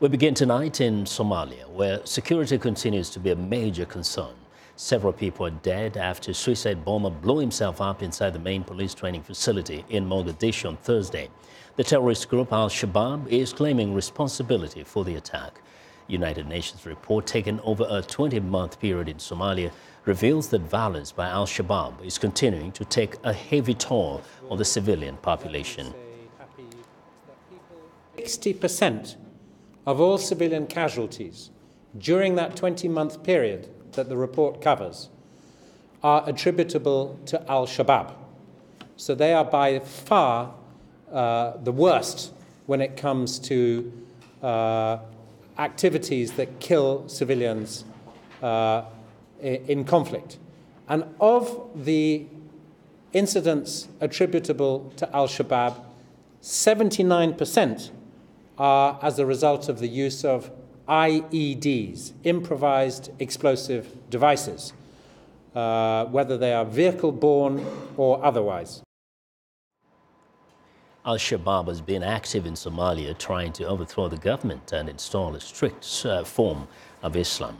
We begin tonight in Somalia, where security continues to be a major concern. Several people are dead after a suicide bomber blew himself up inside the main police training facility in Mogadishu on Thursday. The terrorist group Al-Shabaab is claiming responsibility for the attack. United Nations report taken over a 20-month period in Somalia reveals that violence by Al-Shabaab is continuing to take a heavy toll on the civilian population. 60% of all civilian casualties during that 20-month period that the report covers are attributable to Al Shabaab. So they are by far uh, the worst when it comes to uh, activities that kill civilians uh, in conflict. And of the incidents attributable to Al Shabaab, 79% are as a result of the use of IEDs, improvised explosive devices, uh, whether they are vehicle borne or otherwise. Al Shabaab has been active in Somalia trying to overthrow the government and install a strict uh, form of Islam.